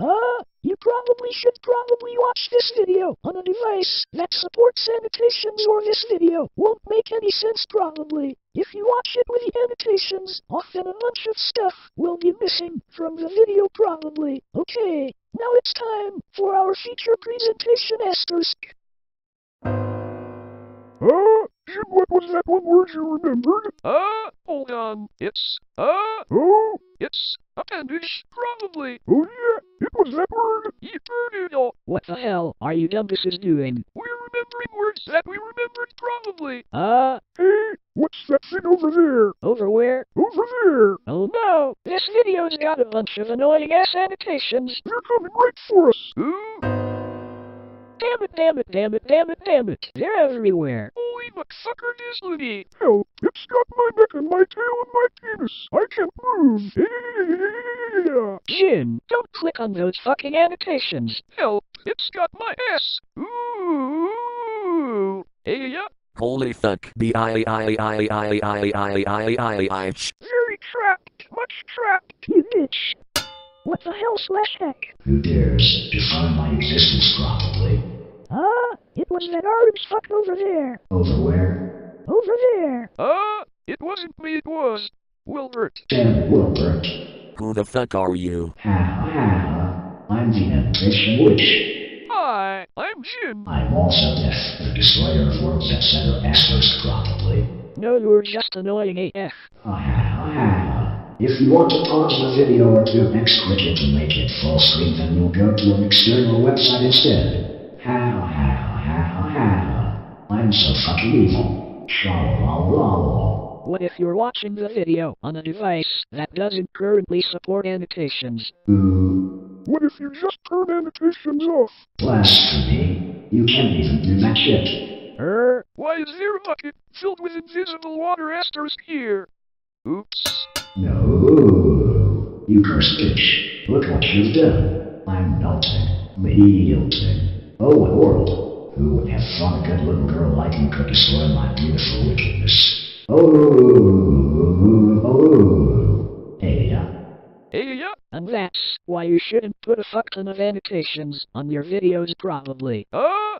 Ah, you probably should probably watch this video on a device that supports annotations or this video won't make any sense probably. If you watch it with the annotations, often a bunch of stuff will be missing from the video probably. Okay, now it's time for our feature presentation asterisk. Ah, Jim, what was that one word you remembered? Uh, hold on. It's, uh, Oh, it's appendage, probably. oh yeah, it was that word. Eterno. What the hell are you dumbasses doing? We're remembering words that we remembered, probably. Ah, Hey, what's that thing over there? over where? Over there. Oh no, this video's got a bunch of annoying ass annotations. They're coming right for us. Ooh, Damn it, damn it, damn it, damn it, damn it. They're everywhere. holy fucker dizzly. Hell, it's got my neck and my tail and my penis. I can't move. Yeah. Jin, don't click on those fucking annotations. Help, it's got my ass. Ooh. Hey, yeah. Holy fuck. B I I I I I I I I I Very trapped. Much trapped. You bitch. What the hell slash heck? Who dares define my existence properly? Ah, it was that orange fuck over there. Over where? Over there. Uh, it wasn't me, it was. Wilbert. Damn it, Wilbert. Who the fuck are you? How, how? I'm the Animation Witch. Hi, I'm Jin. I'm also Death, the Destroyer of Worlds, etc. Asterisk probably. No, you're just annoying AF. How, how? If you want to pause the video or two next click it and make it full screen, then you'll go to an external website instead. How, how, how, how? I'm so fucking evil. Sha-la-la-la. What if you're watching the video on a device that doesn't currently support annotations? Ooh. What if you just turn annotations off? Blasphemy. You can't even do that shit. Er, Why is there a bucket filled with invisible water asterisk here? Oops. No. You cursed bitch. Look what you've done. I'm melting. Melting. Oh, world. Who would have thought a good little girl like you could destroy my beautiful wickedness? Oh, oh. Hey, Hey, yeah. and that's why you shouldn't put a fuck ton of annotations on your videos probably. Uh,